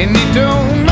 and they don't